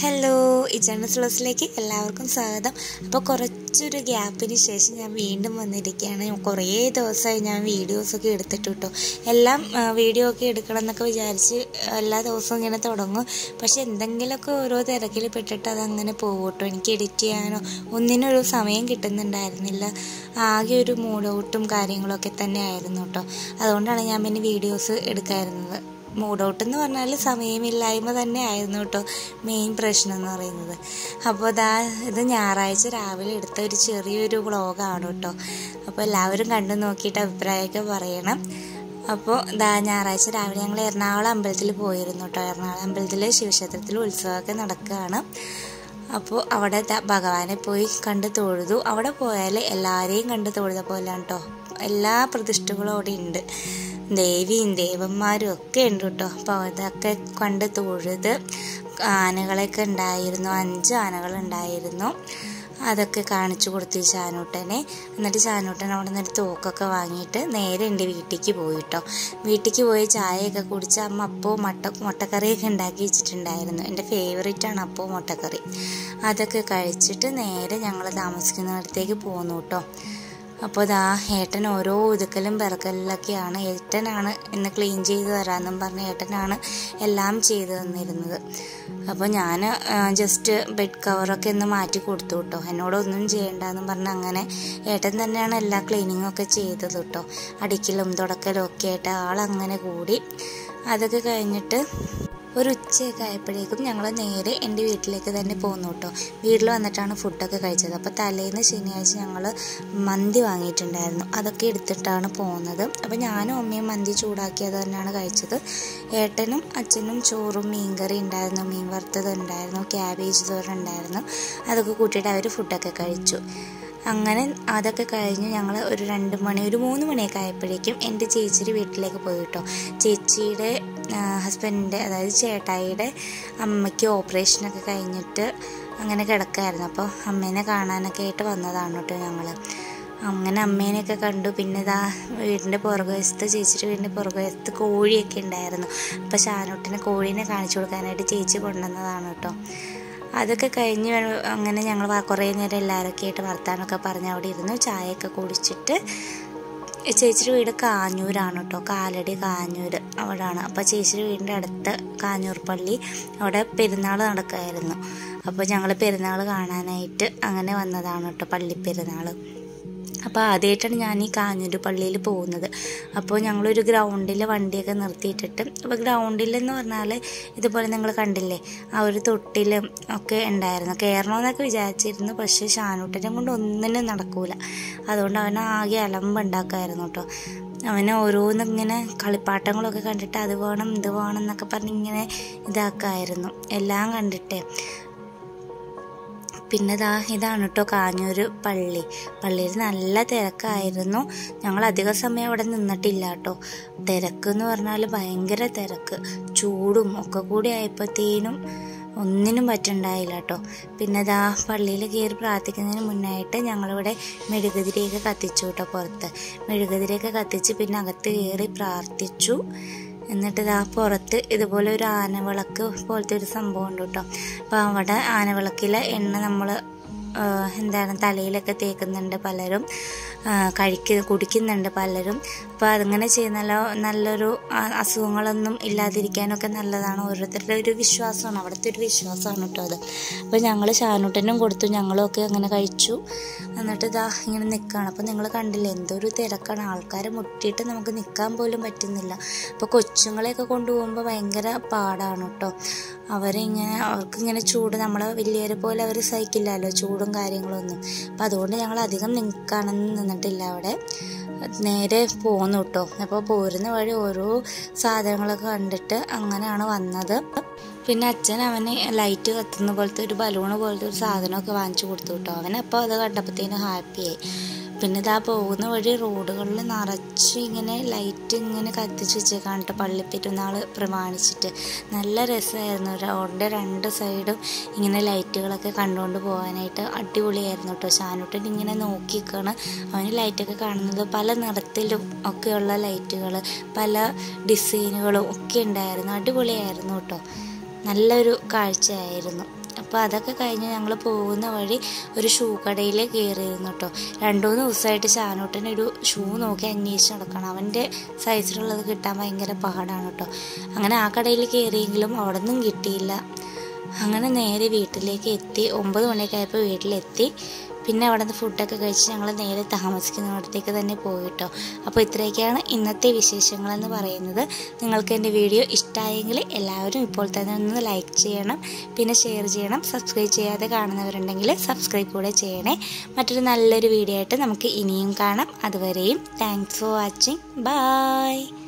Hello ഇജാണ് ഫ്ലോസിലേക്ക് എല്ലാവർക്കും സ്വാഗതം. അപ്പോൾ കുറച്ചൊരു ഗ്യാപ്പിന് ശേഷം ഞാൻ വീണ്ടും വന്നിരിക്കുകയാണ്. കുറേ ദിവസമായി ഞാൻ വീഡിയോസൊക്കെ എടുത്തിട്ട് കേട്ടോ എല്ലാം വീഡിയോ ഒക്കെ എടുക്കണം എന്നൊക്കെ വിചാരിച്ച് എല്ലാ ദിവസവും ഇങ്ങനെ തുടങ്ങും. പക്ഷെ എന്തെങ്കിലുമൊക്കെ ഓരോ തിരക്കിൽ പെട്ടിട്ട് അതങ്ങനെ പോകും കേട്ടോ എനിക്ക് എഡിറ്റ് ചെയ്യാനോ ഒന്നിനൊരു സമയം കിട്ടുന്നുണ്ടായിരുന്നില്ല. ആകെ ഒരു മൂഡ് ഔട്ടും കാര്യങ്ങളൊക്കെ തന്നെ ആയിരുന്നു കേട്ടോ. അതുകൊണ്ടാണ് ഞാൻ പിന്നെ വീഡിയോസ് എടുക്കാതിരുന്നത് മൂഡ് ഔട്ട് എന്ന് പറഞ്ഞാൽ സമയമില്ലായ്മ തന്നെ ആയിരുന്നു കേട്ടോ മെയിൻ പ്രശ്നം എന്ന് പറയുന്നത്. അപ്പോൾ ദാ ഇത് ഞായറാഴ്ച രാവിലെ എടുത്ത ഒരു ചെറിയൊരു വ്ളോഗാണ് കേട്ടോ അപ്പോൾ എല്ലാവരും കണ്ടു നോക്കിയിട്ട് അഭിപ്രായമൊക്കെ പറയണം. അപ്പോൾ ദാ ഞായറാഴ്ച രാവിലെ ഞങ്ങൾ എറണാകുളം അമ്പലത്തിൽ പോയിരുന്നു കേട്ടോ എറണാകുളം അമ്പലത്തിൽ ശിവക്ഷേത്രത്തിൽ ഉത്സവമൊക്കെ നടക്കുകയാണ് അപ്പോൾ അവിടെ ഭഗവാനെ പോയി കണ്ട് തൊഴുതു. അവിടെ പോയാൽ എല്ലാവരെയും കണ്ട് തൊഴുത പോലെയാണ് കേട്ടോ എല്ലാ പ്രതിഷ്ഠകളും അവിടെ ഉണ്ട് ദേവിയും ദേവന്മാരും ഒക്കെ ഉണ്ട് കേട്ടോ അപ്പോൾ അതൊക്കെ കണ്ട് തൊഴുത് ആനകളൊക്കെ ഉണ്ടായിരുന്നു. അഞ്ച് ആനകൾ ഉണ്ടായിരുന്നു അതൊക്കെ കാണിച്ചു കൊടുത്തു ചാനൂട്ടനെ. എന്നിട്ട് ചാനൂട്ടൻ അവിടെ നിന്ന് ഒരു തോക്കൊക്കെ വാങ്ങിയിട്ട് നേരെ എന്റെ വീട്ടിലേക്ക് പോയി കേട്ടോ വീട്ടിലേക്ക് പോയി ചായയൊക്കെ കുടിച്ച് അമ്മ അപ്പോൾ മുട്ട മുട്ടക്കറിയൊക്കെ ഉണ്ടാക്കി വെച്ചിട്ടുണ്ടായിരുന്നു. എന്റെ ഫേവറേറ്റ് ആണ് അപ്പവും മുട്ടക്കറി. അതൊക്കെ കഴിച്ചിട്ട് നേരെ ഞങ്ങൾ താമസിക്കുന്നിടത്തേക്ക് പോന്നു കേട്ടോ അപ്പോൾ ഇതാ ഏട്ടൻ ഓരോ ഒതുക്കലും പിറക്കലിലൊക്കെയാണ് ഏട്ടനാണ് എന്നെ ക്ലീൻ ചെയ്ത് തരാമെന്നും പറഞ്ഞ് ഏട്ടനാണ് എല്ലാം ചെയ്ത് തന്നിരുന്നത്. അപ്പോൾ ഞാൻ ജസ്റ്റ് ബെഡ് കവറൊക്കെ ഒന്ന് മാറ്റി കൊടുത്തു കേട്ടോ എന്നോടൊന്നും ചെയ്യണ്ടെന്നും പറഞ്ഞ് അങ്ങനെ ഏട്ടൻ തന്നെയാണ് എല്ലാ ക്ലീനിങ്ങും ഒക്കെ ചെയ്തത് കേട്ടോ അടിക്കലും തുടക്കലും ഒക്കെ ആയിട്ട് ആളങ്ങനെ കൂടി. അതൊക്കെ കഴിഞ്ഞിട്ട് ഒരു ഉച്ചയൊക്കെ ആയപ്പോഴേക്കും ഞങ്ങൾ നേരെ എന്റെ വീട്ടിലേക്ക് തന്നെ പോന്നു കേട്ടോ. വീട്ടിൽ വന്നിട്ടാണ് ഫുഡൊക്കെ കഴിച്ചത്. അപ്പോൾ തലേന്ന് ശനിയാഴ്ച ഞങ്ങൾ മന്തി വാങ്ങിയിട്ടുണ്ടായിരുന്നു. അതൊക്കെ എടുത്തിട്ടാണ് പോകുന്നത് അപ്പോൾ ഞാനും അമ്മയും മന്തി ചൂടാക്കിയത് തന്നെയാണ് കഴിച്ചത്. ഏട്ടനും അച്ഛനും ചോറും മീൻകറി ഉണ്ടായിരുന്നു. മീൻ വറുത്തത് ഉണ്ടായിരുന്നു. ക്യാബേജ് തോരൻ ഉണ്ടായിരുന്നു. അതൊക്കെ കൂട്ടിയിട്ട് അവർ ഫുഡൊക്കെ കഴിച്ചു. അങ്ങനെ അതൊക്കെ കഴിഞ്ഞ് ഞങ്ങൾ ഒരു രണ്ട് മണി ഒരു മൂന്ന് മണിയൊക്കെ ആയപ്പോഴേക്കും എന്റെ ചേച്ചിയുടെ വീട്ടിലേക്ക് പോയി കേട്ടോ. ചേച്ചിയുടെ ഹസ്ബൻഡിന്റെ അതായത് ചേട്ടായിയുടെ അമ്മയ്ക്ക് ഓപ്പറേഷനൊക്കെ കഴിഞ്ഞിട്ട് അങ്ങനെ കിടക്കായിരുന്നു. അപ്പോൾ അമ്മേനെ കാണാനൊക്കെ ആയിട്ട് വന്നതാണ് കേട്ടോ ഞങ്ങൾ അങ്ങനെ അമ്മേനെയൊക്കെ കണ്ടു. പിന്നെ ഇതാ വീടിന്റെ പുറകുവശത്ത് ചേച്ചിയുടെ വീടിന്റെ പുറകുവശത്ത് കോഴിയൊക്കെ ഉണ്ടായിരുന്നു. അപ്പോൾ ഷാനൂട്ടിനെ കോഴീനെ കാണിച്ചു കൊടുക്കാനായിട്ട് ചേച്ചി കൊണ്ടുവന്നതാണ് കേട്ടോ. അതൊക്കെ കഴിഞ്ഞ് അങ്ങനെ ഞങ്ങൾ കുറേ നേരം എല്ലാവരൊക്കെ ആയിട്ട് വർത്താനമൊക്കെ പറഞ്ഞ് അവിടെ ഇരുന്നു ചായയൊക്കെ കുടിച്ചിട്ട് ചേച്ചിയുടെ വീട് കാഞ്ഞൂരാണ് കേട്ടോ കാലടി കാഞ്ഞൂർ അവിടാണ്. അപ്പോൾ ചേച്ചിയുടെ വീടിന്റെ അടുത്ത് കാഞ്ഞൂർ പള്ളി അവിടെ പെരുന്നാൾ നടക്കുമായിരുന്നു അപ്പോൾ ഞങ്ങൾ പെരുന്നാൾ കാണാനായിട്ട് അങ്ങനെ വന്നതാണ് കേട്ടോ പള്ളി പെരുന്നാൾ അപ്പോൾ ആദ്യമായിട്ടാണ് ഞാൻ ഈ കാഞ്ഞൂർ പള്ളിയിൽ പോകുന്നത്. അപ്പോൾ ഞങ്ങളൊരു ഗ്രൗണ്ടിൽ വണ്ടിയൊക്കെ നിർത്തിയിട്ടിട്ട് അപ്പോൾ ഗ്രൗണ്ടിലെന്ന് പറഞ്ഞാൽ ഇതുപോലെ നിങ്ങൾ കണ്ടില്ലേ ആ ഒരു തൊട്ടിലും ഒക്കെ ഉണ്ടായിരുന്നു. കയറണമെന്നൊക്കെ വിചാരിച്ചിരുന്നു പക്ഷേ ഷാനൂട്ടനെ കൊണ്ട് ഒന്നിനും നടക്കൂല. അതുകൊണ്ട് അവൻ ആകെ അലമ്പുണ്ടാക്കുമായിരുന്നു കേട്ടോ അവനെ ഓരോന്നും ഇങ്ങനെ കളിപ്പാട്ടങ്ങളൊക്കെ കണ്ടിട്ട് അത് വേണം ഇത് വേണം എന്നൊക്കെ പറഞ്ഞ് ഇങ്ങനെ ഇതാക്കായിരുന്നു. എല്ലാം കണ്ടിട്ടേ. പിന്നെ ദാ ഇതാണ് കേട്ടോ കാഞ്ഞൂർ പള്ളി. പള്ളിയിൽ നല്ല തിരക്കായിരുന്നു. ഞങ്ങൾ അധിക സമയം അവിടെ നിന്നിട്ടില്ല കേട്ടോ തിരക്ക് എന്ന് പറഞ്ഞാൽ ഭയങ്കര തിരക്ക്. ചൂടും ഒക്കെ കൂടി ആയപ്പോഴത്തേനും ഒന്നിനും പറ്റുണ്ടായില്ല കേട്ടോ പിന്നെ ദാ പള്ളിയിൽ കയറി പ്രാർത്ഥിക്കുന്നതിന് മുന്നായിട്ട് ഞങ്ങളിവിടെ മെഴുകുതിരിയൊക്കെ കത്തിച്ചു കേട്ടോ പുറത്ത്. മെഴുകുതിരിയൊക്കെ കത്തിച്ച് പിന്നെ അകത്ത് കയറി പ്രാർത്ഥിച്ചു. എന്നിട്ട് ഇതാ പുറത്ത് ഇതുപോലെ ഒരു ആനവിളക്ക് പോലത്തെ ഒരു സംഭവം ഉണ്ട് കേട്ടോ. അപ്പോൾ അവിടെ ആനവിളക്കിലെ എണ്ണ നമ്മൾ എന്താണ് തലയിലൊക്കെ തേക്കുന്നുണ്ട് പലരും. കഴിക്ക കുടിക്കുന്നുണ്ട് പലരും. അപ്പോൾ അതങ്ങനെ ചെയ്യുന്നല്ലോ നല്ലൊരു അസുഖങ്ങളൊന്നും ഇല്ലാതിരിക്കാനൊക്കെ നല്ലതാണ്. ഓരോരുത്തരുടെ ഒരു വിശ്വാസമാണ്. അവിടുത്തെ ഒരു വിശ്വാസമാണ് കേട്ടോ അത്. അപ്പോൾ ഞങ്ങൾ ഷാനൂട്ടനും കൊടുത്തു. ഞങ്ങളൊക്കെ അങ്ങനെ കഴിച്ചു. എന്നിട്ട് ഇതാ ഇങ്ങനെ നിൽക്കുകയാണ് അപ്പോൾ നിങ്ങൾ കണ്ടില്ലേ എന്തൊരു തിരക്കാണ്. ആൾക്കാരെ മുട്ടിയിട്ട് നമുക്ക് നിൽക്കാൻ പോലും പറ്റുന്നില്ല. അപ്പോൾ കൊച്ചുങ്ങളെയൊക്കെ കൊണ്ടുപോകുമ്പോൾ ഭയങ്കര പാടാണ് കേട്ടോ അവരിങ്ങനെ അവർക്കിങ്ങനെ ചൂട് നമ്മളെ വലിയവരെ പോലെ അവർ സഹിക്കില്ലല്ലോ. ചൂടും കാര്യങ്ങളൊന്നും. അപ്പോൾ അതുകൊണ്ട് ഞങ്ങൾ അധികം നിൽക്കാനൊന്നും നിന്നിട്ടില്ല അവിടെ. നേരെ പോന്നു കേട്ടോ അപ്പോൾ പോരുന്ന വഴി ഓരോ സാധനങ്ങളൊക്കെ കണ്ടിട്ട് അങ്ങനെയാണ് വന്നത്. പിന്നെ അച്ഛൻ അവന് ലൈറ്റ് കത്തുന്ന പോലത്തെ ഒരു ബലൂണ് പോലത്തെ ഒരു സാധനമൊക്കെ വാങ്ങിച്ചു കൊടുത്തു കേട്ടോ. അവനപ്പോൾ അത് കണ്ടപ്പോഴത്തേനും ഹാപ്പിയായി. പിന്നെ ഇതാ പോകുന്ന വഴി റോഡുകളിൽ നിറച്ച് ഇങ്ങനെ ലൈറ്റ് ഇങ്ങനെ കത്തിച്ച് വെച്ചേക്കാണ് കേട്ടോ പള്ളിപ്പെരുന്നാൾ പ്രമാണിച്ചിട്ട്. നല്ല രസമായിരുന്നു റോഡിന്റെ രണ്ട് സൈഡും ഇങ്ങനെ ലൈറ്റുകളൊക്കെ കണ്ടുകൊണ്ട് പോകാനായിട്ട് അടിപൊളിയായിരുന്നു കേട്ടോ ഷാനൂട്ടൻ ഇങ്ങനെ നോക്കി നിൽക്കുകയാണ് അവന് ലൈറ്റൊക്കെ കാണുന്നത് പല നിറത്തിലും ഒക്കെയുള്ള ലൈറ്റുകൾ പല ഡിസൈനുകളും ഒക്കെ ഉണ്ടായിരുന്നു. അടിപൊളിയായിരുന്നു കേട്ടോ നല്ലൊരു കാഴ്ചയായിരുന്നു. അപ്പോൾ അതൊക്കെ കഴിഞ്ഞ് ഞങ്ങൾ പോകുന്ന വഴി ഒരു ഷൂ കടയിൽ കയറിയിരുന്നു കേട്ടോ. രണ്ടു മൂന്ന് ദിവസമായിട്ട് ചാനൂട്ടന് ഒരു ഷൂ നോക്കി അന്വേഷിച്ച് നടക്കണം അവന്റെ സൈസിലുള്ളത് കിട്ടാൻ ഭയങ്കര പാടാണ് കേട്ടോ. അങ്ങനെ ആ കടയിൽ കയറിയെങ്കിലും അവിടെ നിന്നും കിട്ടിയില്ല. അങ്ങനെ നേരെ വീട്ടിലേക്ക് എത്തി. ഒമ്പത് മണിയൊക്കെ വീട്ടിലെത്തി. പിന്നെ അവിടെ നിന്ന് ഫുഡൊക്കെ കഴിച്ച് ഞങ്ങൾ നേരെ താമസിക്കുന്നിടത്തേക്ക് തന്നെ പോയിട്ടോ. അപ്പോൾ ഇത്രയൊക്കെയാണ് ഇന്നത്തെ വിശേഷങ്ങളെന്ന് പറയുന്നത്. നിങ്ങൾക്ക് എന്റെ വീഡിയോ ഇഷ്ടമായെങ്കിൽ എല്ലാവരും ഇപ്പോൾ തന്നെ ഒന്ന് ലൈക്ക് ചെയ്യണം പിന്നെ ഷെയർ ചെയ്യണം. സബ്സ്ക്രൈബ് ചെയ്യാതെ കാണുന്നവരുണ്ടെങ്കിൽ സബ്സ്ക്രൈബ് കൂടെ ചെയ്യണേ. മറ്റൊരു നല്ലൊരു വീഡിയോ ആയിട്ട് നമുക്ക് ഇനിയും കാണാം. അതുവരെയും താങ്ക്സ് ഫോർ വാച്ചിങ് ബൈ